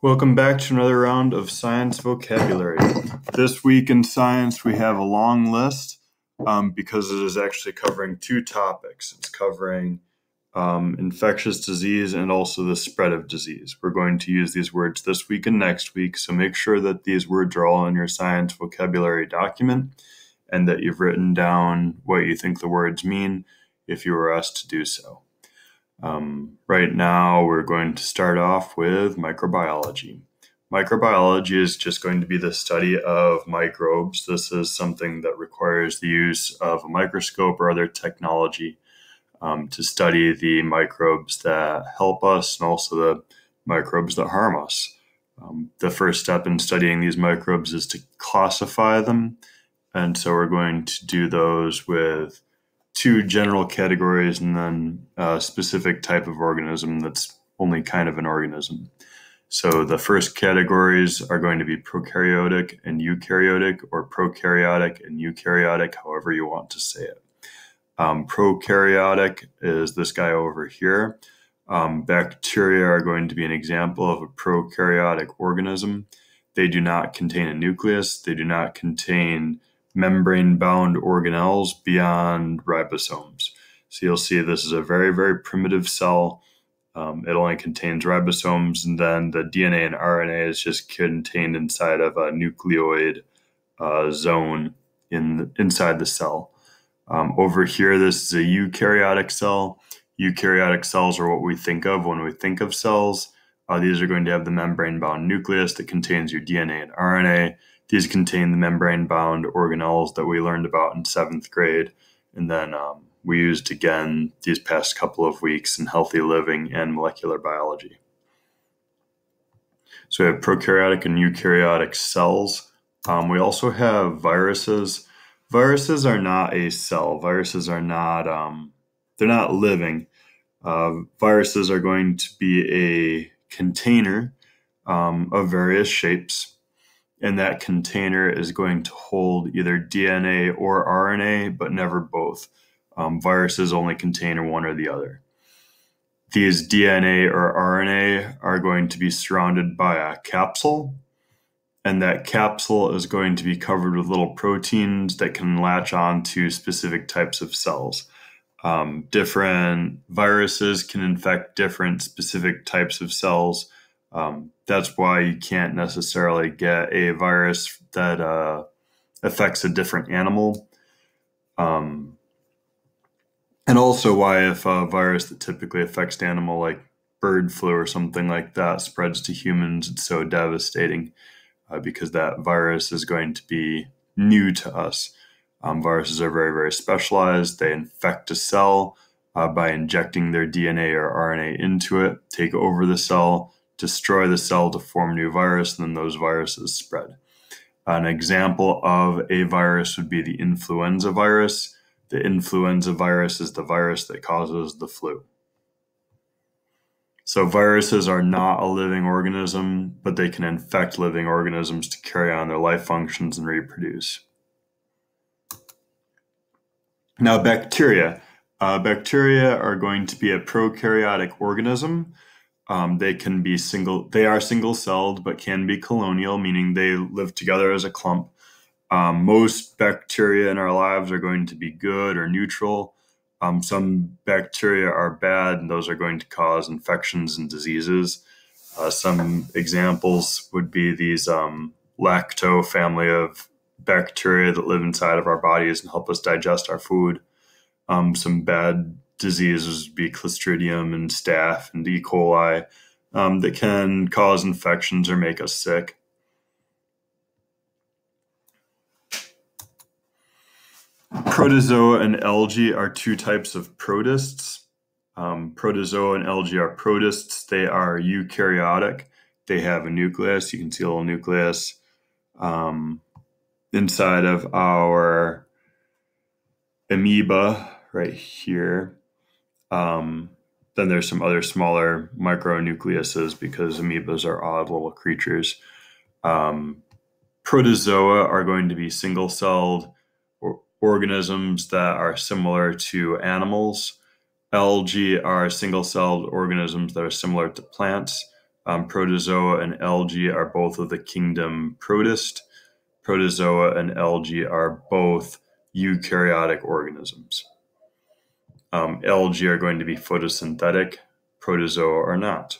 Welcome back to another round of science vocabulary. This week in science, we have a long list um, because it is actually covering two topics. It's covering um, infectious disease and also the spread of disease. We're going to use these words this week and next week, so make sure that these words are all in your science vocabulary document and that you've written down what you think the words mean if you were asked to do so. Um, right now, we're going to start off with microbiology. Microbiology is just going to be the study of microbes. This is something that requires the use of a microscope or other technology um, to study the microbes that help us and also the microbes that harm us. Um, the first step in studying these microbes is to classify them. And so we're going to do those with two general categories and then a specific type of organism that's only kind of an organism. So the first categories are going to be prokaryotic and eukaryotic, or prokaryotic and eukaryotic, however you want to say it. Um, prokaryotic is this guy over here. Um, bacteria are going to be an example of a prokaryotic organism. They do not contain a nucleus. They do not contain membrane bound organelles beyond ribosomes. So you'll see this is a very, very primitive cell. Um, it only contains ribosomes, and then the DNA and RNA is just contained inside of a nucleoid uh, zone in the, inside the cell. Um, over here, this is a eukaryotic cell. Eukaryotic cells are what we think of when we think of cells. Uh, these are going to have the membrane bound nucleus that contains your DNA and RNA. These contain the membrane bound organelles that we learned about in seventh grade. And then um, we used again these past couple of weeks in healthy living and molecular biology. So we have prokaryotic and eukaryotic cells. Um, we also have viruses. Viruses are not a cell. Viruses are not um, they're not living. Uh, viruses are going to be a container um, of various shapes and that container is going to hold either DNA or RNA, but never both. Um, viruses only contain one or the other. These DNA or RNA are going to be surrounded by a capsule, and that capsule is going to be covered with little proteins that can latch on to specific types of cells. Um, different viruses can infect different specific types of cells um, that's why you can't necessarily get a virus that uh, affects a different animal. Um, and also why if a virus that typically affects animal like bird flu or something like that spreads to humans, it's so devastating uh, because that virus is going to be new to us. Um, viruses are very, very specialized. They infect a cell uh, by injecting their DNA or RNA into it, take over the cell, destroy the cell to form new virus, and then those viruses spread. An example of a virus would be the influenza virus. The influenza virus is the virus that causes the flu. So, viruses are not a living organism, but they can infect living organisms to carry on their life functions and reproduce. Now, bacteria. Uh, bacteria are going to be a prokaryotic organism um, they can be single, they are single celled, but can be colonial, meaning they live together as a clump. Um, most bacteria in our lives are going to be good or neutral. Um, some bacteria are bad, and those are going to cause infections and diseases. Uh, some examples would be these um, lacto family of bacteria that live inside of our bodies and help us digest our food. Um, some bad diseases be Clostridium and Staph and E. coli um, that can cause infections or make us sick. Protozoa and algae are two types of protists. Um, protozoa and algae are protists. They are eukaryotic. They have a nucleus. You can see a little nucleus um, inside of our amoeba right here. Um, then there's some other smaller micronucleuses because amoebas are odd little creatures. Um, protozoa are going to be single celled or organisms that are similar to animals. Algae are single celled organisms that are similar to plants. Um, protozoa and algae are both of the kingdom Protist. Protozoa and algae are both eukaryotic organisms. Um, algae are going to be photosynthetic, protozoa are not.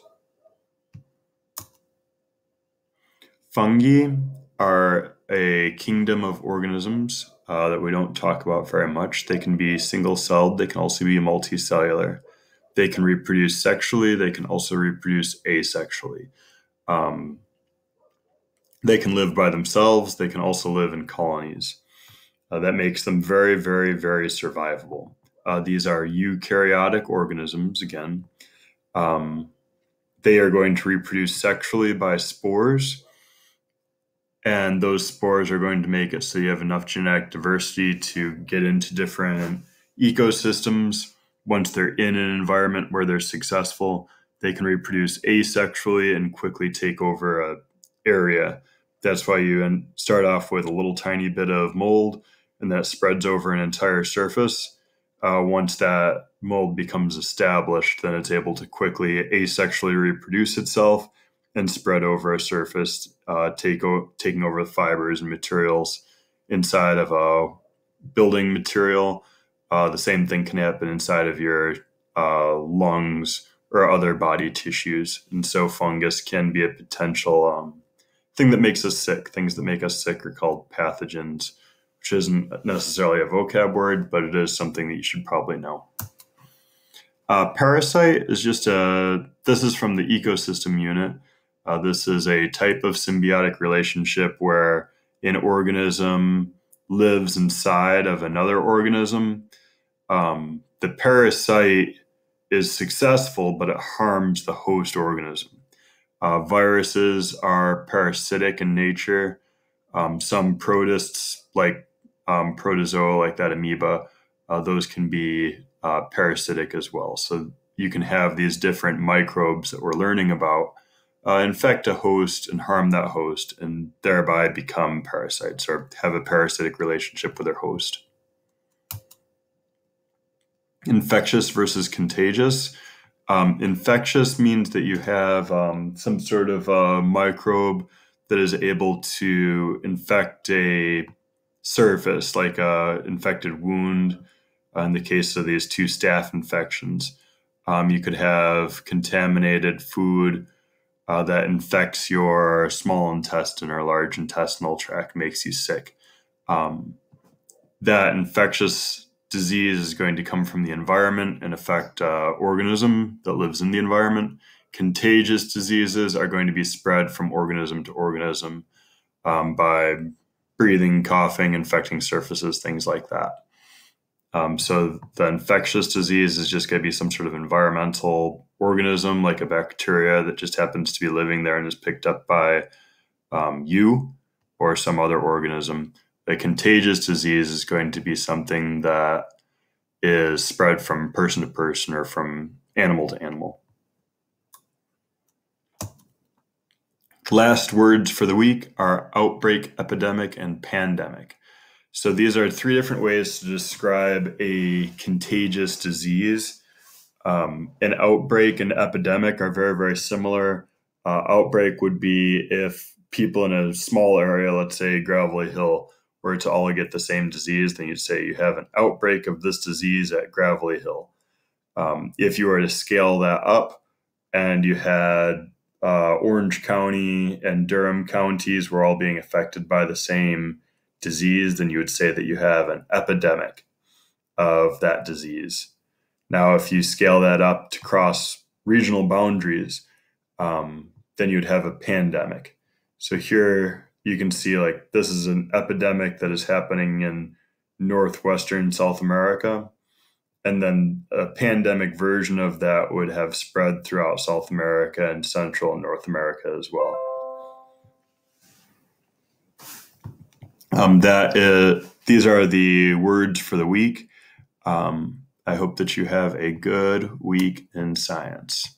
Fungi are a kingdom of organisms uh, that we don't talk about very much. They can be single celled, they can also be multicellular. They can reproduce sexually, they can also reproduce asexually. Um, they can live by themselves, they can also live in colonies. Uh, that makes them very, very, very survivable. Uh, these are eukaryotic organisms, again. Um, they are going to reproduce sexually by spores, and those spores are going to make it so you have enough genetic diversity to get into different ecosystems. Once they're in an environment where they're successful, they can reproduce asexually and quickly take over a area. That's why you start off with a little tiny bit of mold, and that spreads over an entire surface. Uh, once that mold becomes established, then it's able to quickly asexually reproduce itself and spread over a surface, uh, take o- taking over the fibers and materials inside of a building material. Uh, the same thing can happen inside of your uh, lungs or other body tissues. And so fungus can be a potential um, thing that makes us sick. Things that make us sick are called pathogens which isn't necessarily a vocab word, but it is something that you should probably know. Uh, parasite is just a, this is from the ecosystem unit. Uh, this is a type of symbiotic relationship where an organism lives inside of another organism. Um, the parasite is successful, but it harms the host organism. Uh, viruses are parasitic in nature. Um, some protists, like um, protozoa like that amoeba, uh, those can be uh, parasitic as well. So you can have these different microbes that we're learning about uh, infect a host and harm that host, and thereby become parasites or have a parasitic relationship with their host. Infectious versus contagious. Um, infectious means that you have um, some sort of a microbe that is able to infect a surface, like a infected wound. Uh, in the case of these two staph infections, um, you could have contaminated food uh, that infects your small intestine or large intestinal tract, makes you sick. Um, that infectious disease is going to come from the environment and affect uh, organism that lives in the environment. Contagious diseases are going to be spread from organism to organism um, by breathing, coughing, infecting surfaces, things like that. Um, so the infectious disease is just going to be some sort of environmental organism, like a bacteria that just happens to be living there and is picked up by um, you or some other organism. The contagious disease is going to be something that is spread from person to person or from animal to animal. Last words for the week are outbreak, epidemic, and pandemic. So these are three different ways to describe a contagious disease. Um, an outbreak and epidemic are very, very similar. Uh, outbreak would be if people in a small area, let's say Gravelly Hill, were to all get the same disease, then you'd say you have an outbreak of this disease at Gravelly Hill. Um, if you were to scale that up and you had uh, Orange County and Durham counties were all being affected by the same disease, then you would say that you have an epidemic of that disease. Now, if you scale that up to cross regional boundaries, um, then you'd have a pandemic. So here you can see like this is an epidemic that is happening in northwestern South America and then a pandemic version of that would have spread throughout South America and Central and North America as well. Um, that is, these are the words for the week. Um, I hope that you have a good week in science.